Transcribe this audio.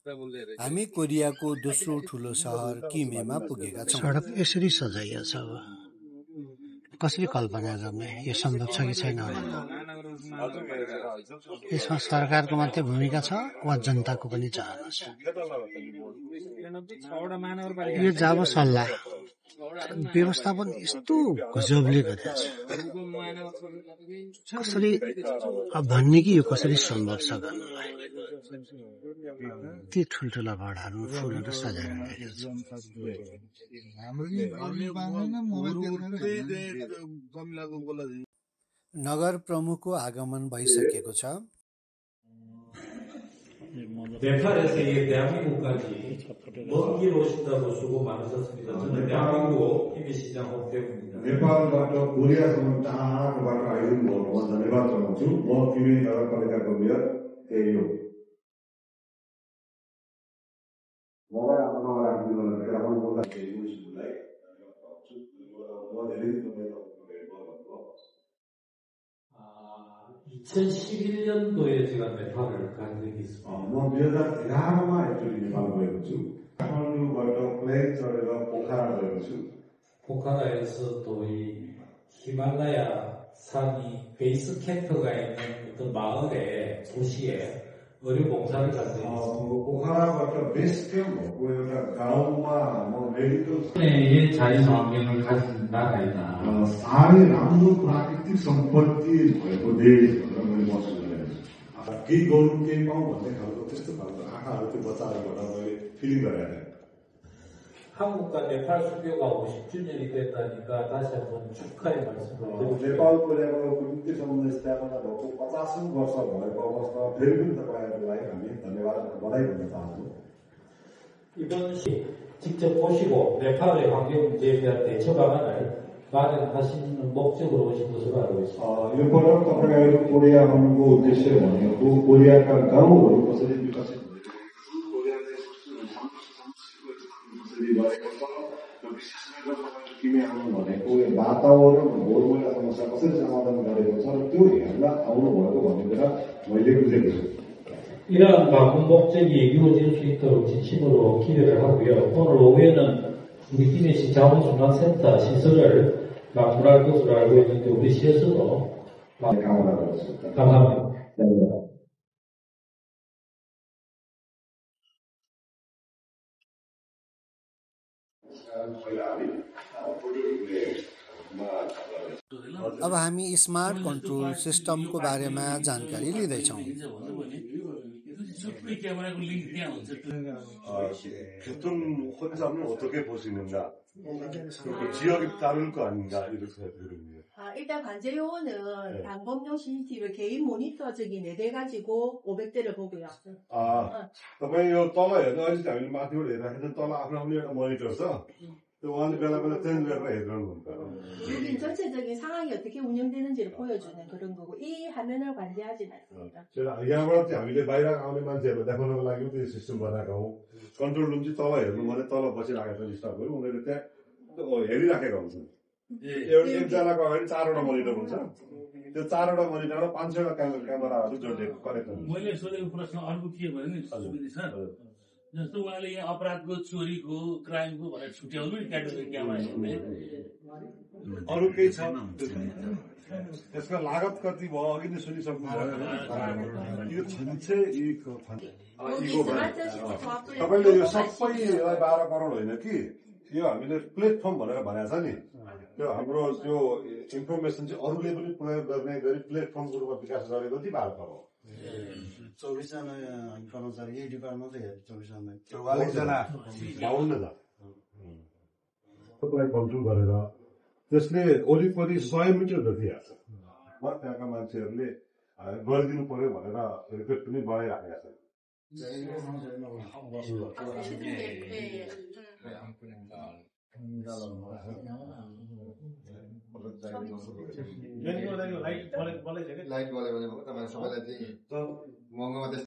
हामी कोरियाको दोस्रो ठुलो सहर किमेमा पुगेका छौँ। सडक यसरी सजाइएको छ अब। कसरी कल्पना गर्ने? यो सम्भव छ कि छैन? यसमा सरकारको मात्रै भूमिका छ वा जनताको पनि चाहना छ? यो जाब सल्लाह। व्यवस्थापन यस्तो गजबले गरेको छ। कसरी अब भन्ने कि यो कसरी सम्भव छ गर्नलाई? ती ठुल्ठुला भाँडाहरू फुलेर सजाएर नगर प्रमुखको आगमन भइसकेको छ। नेपालबाट कोरियासम्म टाढाबाट आइदिनु भन्नुभयो धन्यवाद जनाउँछु। म किमेन नगरपालिकाको मेयर त्यही हो அம்மாவராக இது வந்து கடவுள் போல யோசிச்சுள்ள 내리는 2011년도에 아, 제가 메타를 간 적이 있습니다. 뭐 미어다 드라마 애들이 방법이었죠. 한류 활동 플레이 저희가 보카라였죠. 보카라에서 또 이 히말라야 산이 베이스 캠프가 있는 어떤 마을에 도시에 의료 봉사를 간 적이 अ, 있습니다. पोखराबाट बेस क्याम्प भएको एउटा गाउँमा म मेडिकल 의 자연 환경을 가진 나라이다. अ, साह्रै राम्रो प्राकृतिक सम्पत्ति भएको देश भनेर मैले महसुस गरेको छु अ, केही गरौँ केही पाऊँ भन्ने खालको त्यस्तो खालको आँखाहरू त्यो बच्चाहरूबाट मैले फिलिङ गरेको थिएँ 한국과 네팔 수교가 50주년이 됐다니까 다시 한번 축하의 말씀을 अब 드립니다. नेपाल कोरियाको कुटनीति सम्बन्ध स्थापना भएको पचासौँ वर्ष भएको अवस्थामा फेरि पनि तपाईँहरूलाई हामी धन्यवाद बधाई भन्न चाहन्छौँ 이번 시 직접 보시고 네팔의 환경 문제에 대한 대처 방안을 마련하시는 목적으로 오신 것으로 알고 있습니다. अ, यो पटक तपाईँहरू कोरिया आउनुको उद्देश्य भनेको कोरियाका गाउँहरू कसरी विकसित もさ、忘れちゃまだの誰も、その通りやんな、あおのもらとか見たら、もう入れるぜ。 이러한 반복적인 이루어질 수 있도록 진심으로 기대를 하고요. 오늘 오후에는 우리 김해시 자원순환센터 시설을 마무리할 것으로 알고 있는데 우리 시에서도 감사합니다. 감사합니다. 네. 거의 아니, 아, 렇게 생각합니다. 아, 일단 관제 요원은 네. 방범용 CCTV 개인 모니터 저기 네 대 가지고 500대를 보고요. 아, तपाईँ यो तल हेर्नु अहिले चाहिँ हामीले माथिबाट हेर्दाखेरि तल आफ्नो आफ्नो एउटा मोनिटर छ त्यो उहाँले बेला बेला चेन्ज गरेर हेरिरहनुहुन्छ 주민 전체적인 상황이 어떻게 운영되는지를 보여주는 그런 거고 이 화면을 관제하지는 않습니다. त्यो यहाँबाट चाहिँ हामीले बाहिर आउने मान्छेहरूलाई देखाउनको लागि त्यो सिस्टम बनाएको हौ कन्ट्रोल रुम चाहिँ तल हेर्नु भने तल बसिरहेको छ स्टाफहरू उनीहरूले त्यहाँ त्यो हेरिराखेका हुन्छन् एउटा एकजनाको अगाडि चारवटा मोनिटर हुन्छ त्यो चारवटा मोनिटरमा पाँच सयवटा क्यामेरा क्यामेराहरू जोडिएको कनेक्ट हुन्छ मैले सोधेको प्रश्न अर्को के भयो नि सुमित सर जस्तो उहाँले यहाँ अपराधको चोरीको क्राइमको भनेर छुट्याउनु नि क्याटेगोरी हेर्ने अरू केही छ? त्यसको लागत कति भयो? अघि नै सुनिसक्नु यो छन्चे। तपाईँले यो सबैलाई बाह्र करोड होइन कि? यो हामीले प्लेटफर्म भनेर भनेको छ नि त्यो हाम्रो त्यो इन्फर्मेसन चाहिँ अरूले पनि प्रयोग गर्ने गरी प्लेटफर्मको रूपमा विकास गरेको चाहिँ बाह्र करोड चौबिसजना कर्मचारी यही डिपार्टमेन्ट चौबिसजना कन्ट्रोल गरेर त्यसले वरिपरि सय मिटर जति हाल्छ म त्यहाँका मान्छेहरूले गरिदिनु पर्यो भनेर रिक्वेस्ट पनि बनाइराखेका छन् लाइट बल्यो भने तपाईँहरू सबैलाई चाहिँ महँगोमा त्यस्तो